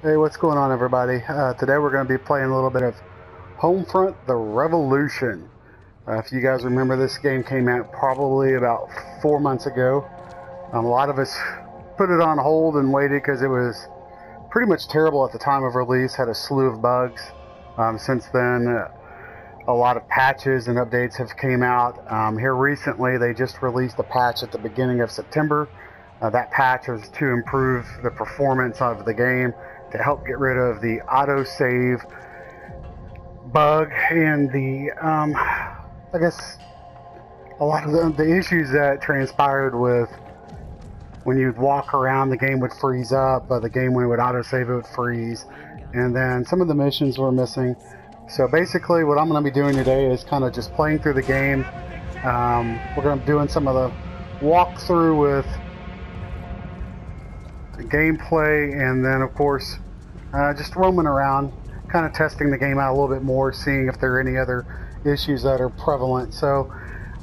Hey, what's going on, everybody? Uh, today we're going to be playing a little bit of Homefront: The Revolution. Uh, if you guys remember, this game came out probably about four months ago. Um, a lot of us put it on hold and waited because it was pretty much terrible at the time of release. Had a slew of bugs. Um, since then, uh, a lot of patches and updates have came out. Um, here recently, they just released a patch at the beginning of September. Uh, that patch was to improve the performance of the game to help get rid of the autosave bug and the, um, I guess, a lot of the, the issues that transpired with when you'd walk around, the game would freeze up, uh, the game when it would autosave, it would freeze, and then some of the missions were missing. So basically, what I'm going to be doing today is kind of just playing through the game. Um, we're going to be doing some of the walkthrough with the gameplay, and then of course uh, just roaming around, kind of testing the game out a little bit more, seeing if there are any other issues that are prevalent. So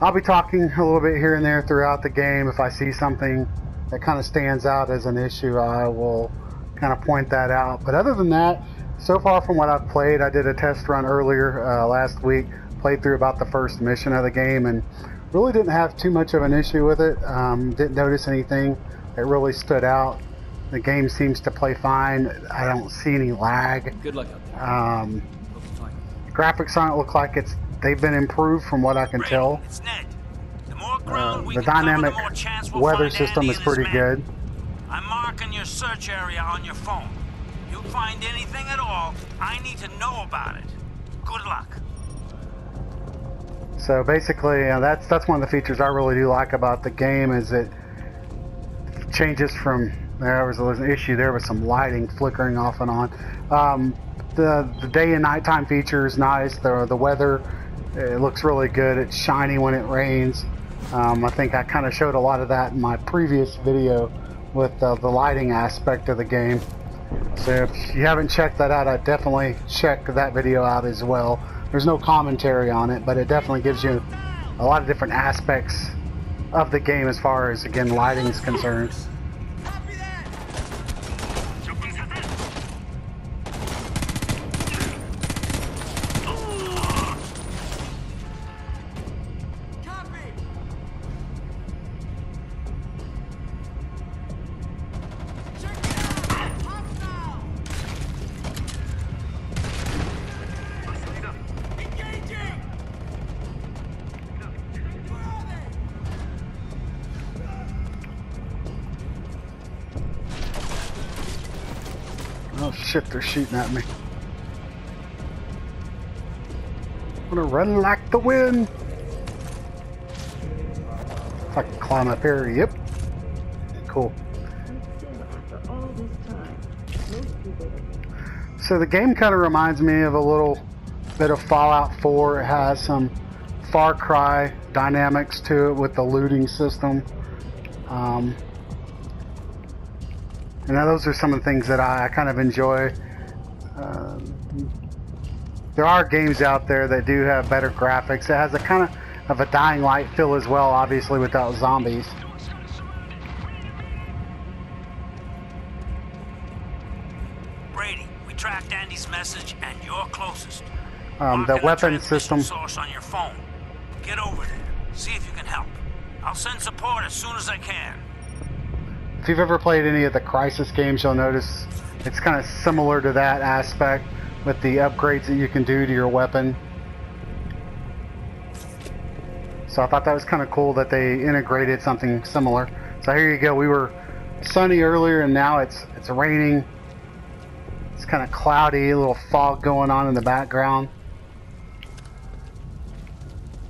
I'll be talking a little bit here and there throughout the game. If I see something that kind of stands out as an issue, I will kind of point that out. But other than that, so far from what I've played, I did a test run earlier uh, last week, played through about the first mission of the game, and really didn't have too much of an issue with it. Um, didn't notice anything that really stood out. The game seems to play fine. I don't see any lag. Good luck out. Um, graphics on it look like it's they've been improved from what I can tell. It's Ned. The more Uh, we the can cover, dynamic the more we'll weather system is pretty men. good. I'm marking your search area on your phone. You find anything at all, I need to know about it. Good luck. So basically, uh, that's that's one of the features I really do like about the game is it changes from there was, was an issue there with some lighting flickering off and on. Um, the the day and nighttime feature is nice. The the weather it looks really good. It's shiny when it rains. Um, I think I kind of showed a lot of that in my previous video with uh, the lighting aspect of the game. So if you haven't checked that out, I'd definitely check that video out as well. There's no commentary on it, but it definitely gives you a lot of different aspects of the game as far as, again, lighting is concerned. They're shooting at me. I'm gonna run like the wind. If I can climb up here, yep. Cool. So the game kind of reminds me of a little bit of Fallout 4. It has some Far Cry dynamics to it with the looting system. Um, and now those are some of the things that I, I kind of enjoy. Um, there are games out there that do have better graphics. It has a kind of of a dying light feel as well, obviously without zombies. Brady, we tracked Andy's message and you're closest. Um, the weapon system. source on your phone. Get over there. See if you can help. I'll send support as soon as I can. If you've ever played any of the Crysis games, you'll notice it's kind of similar to that aspect with the upgrades that you can do to your weapon. So I thought that was kind of cool that they integrated something similar. So here you go. We were sunny earlier, and now it's it's raining. It's kind of cloudy, a little fog going on in the background.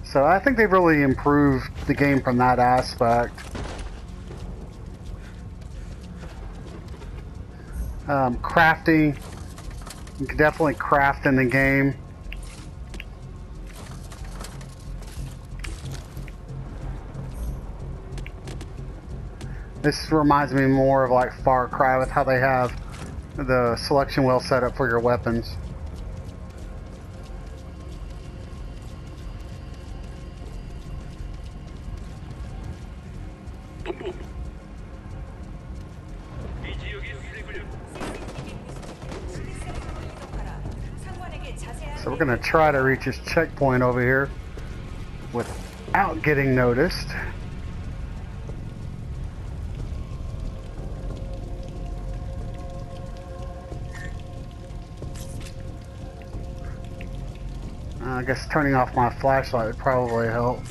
So I think they've really improved the game from that aspect. Um, crafting, you can definitely craft in the game. This reminds me more of like Far Cry with how they have the selection wheel set up for your weapons. Try to reach this checkpoint over here without getting noticed. Uh, I guess turning off my flashlight would probably help.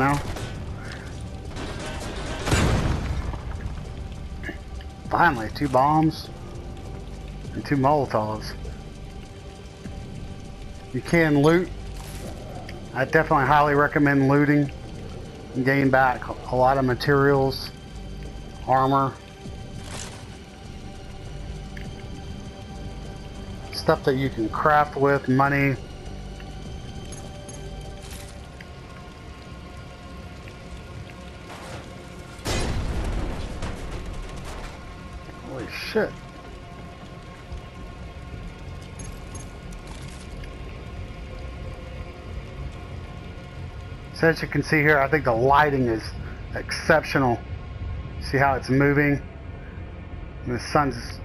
On now. Finally, two bombs and two Molotovs. You can loot. I definitely highly recommend looting and gain back a lot of materials, armor, stuff that you can craft with, money, shit. So as you can see here, I think the lighting is exceptional. See how it's moving? And the sun's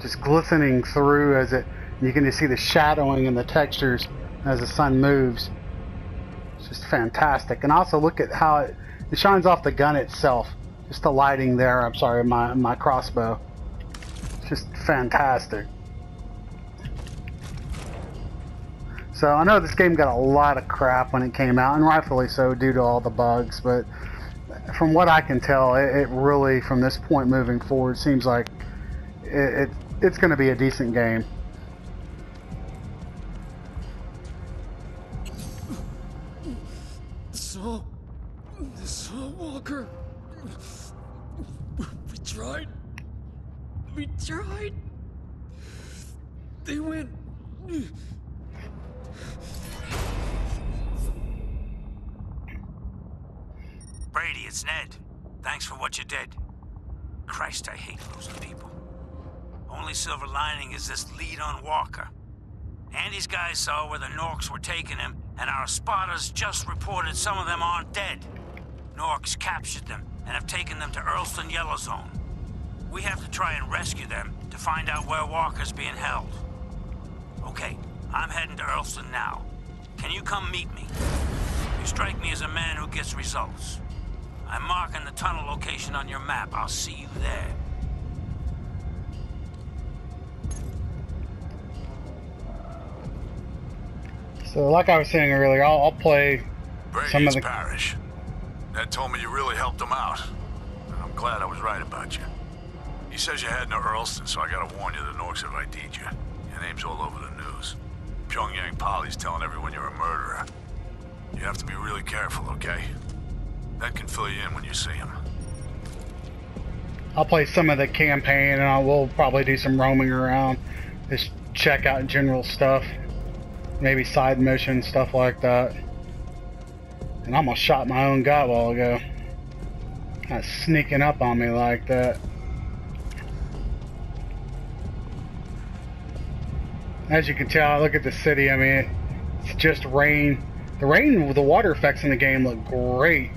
just glistening through as it, you can just see the shadowing and the textures as the sun moves. It's just fantastic. And also look at how it, it shines off the gun itself. Just the lighting there, I'm sorry, my, my crossbow. Fantastic. So I know this game got a lot of crap when it came out, and rightfully so due to all the bugs, but from what I can tell, it, it really, from this point moving forward, seems like it, it it's going to be a decent game. They went. Brady, it's Ned. Thanks for what you did. Christ, I hate losing people. Only silver lining is this lead on Walker. Andy's guys saw where the Norks were taking him, and our spotters just reported some of them aren't dead. Norks captured them and have taken them to Earlston Yellow Zone. We have to try and rescue them to find out where Walker's being held. Okay, I'm heading to Earlston now. Can you come meet me? You strike me as a man who gets results. I'm marking the tunnel location on your map. I'll see you there. So, like I was saying earlier, I'll, I'll play Brady, some of the... Parrish. Ned told me you really helped him out. I'm glad I was right about you. He says you're heading to Earlston, so I gotta warn you the Norks have ID'd you. Your name's all over the news. Pyongyang Polly's telling everyone you're a murderer. You have to be really careful, okay? That can fill you in when you see him. I'll play some of the campaign and I will probably do some roaming around. Just check out general stuff. Maybe side missions, stuff like that. And I almost shot my own guy while ago. Not sneaking up on me like that. As you can tell, look at the city. I mean, it's just rain. The rain, the water effects in the game look great.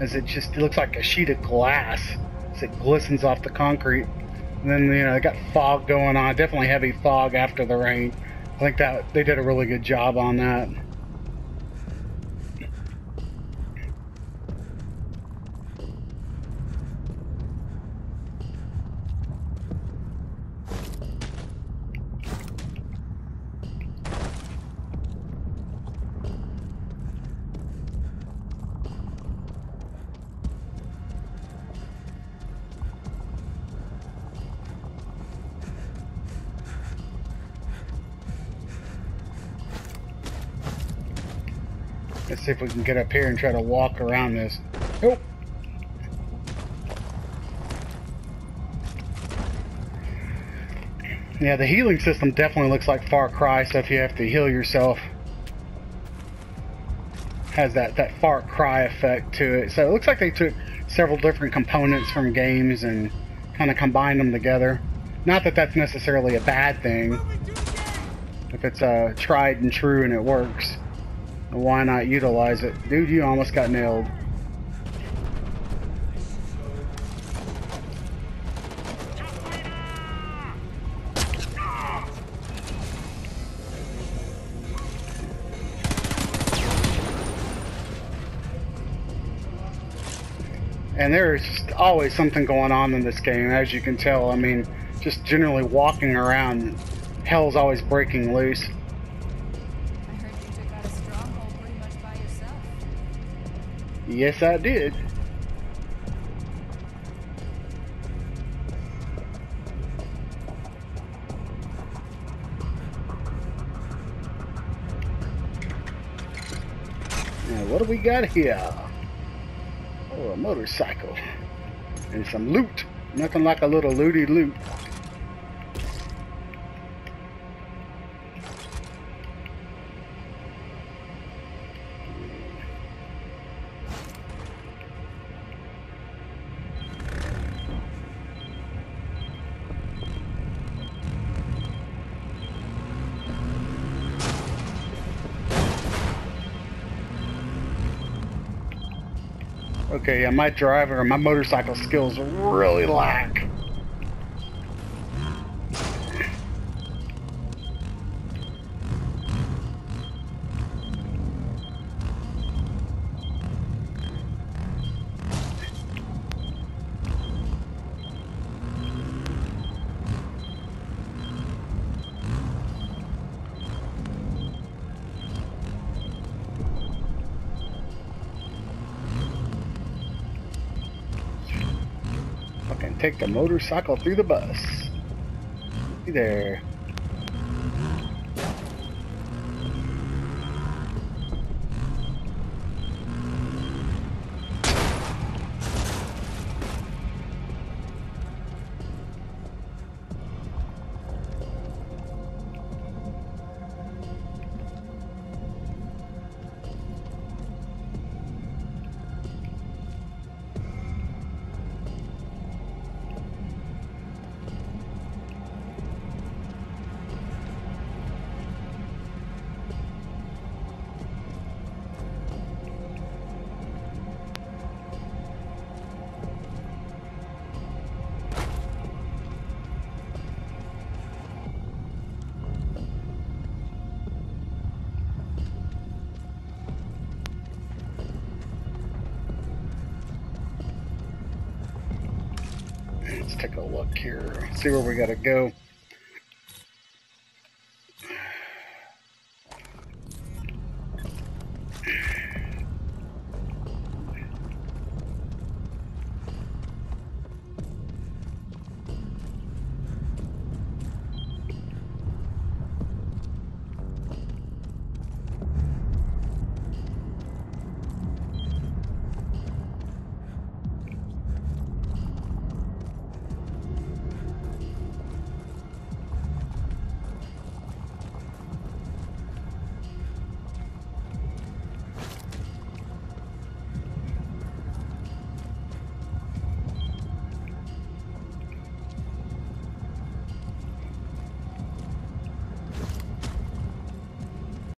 as it just it looks like a sheet of glass as it glistens off the concrete. And then you know they got fog going on, definitely heavy fog after the rain. I think that they did a really good job on that. Let's see if we can get up here and try to walk around this. Oh. Yeah, the healing system definitely looks like Far Cry stuff. You have to heal yourself. Has that, that Far Cry effect to it. So it looks like they took several different components from games and kind of combined them together. Not that that's necessarily a bad thing. If it's uh, tried and true and it works. Why not utilize it? Dude, you almost got nailed. And there's always something going on in this game, as you can tell. I mean, just generally walking around, hell's always breaking loose. Yes, I did. Now, what do we got here? Oh, a motorcycle. And some loot. Nothing like a little looty loot. Okay, yeah, my driver, my motorcycle skills really lack. Fucking take the motorcycle through the bus. There. Let's take a look here. See where we gotta go.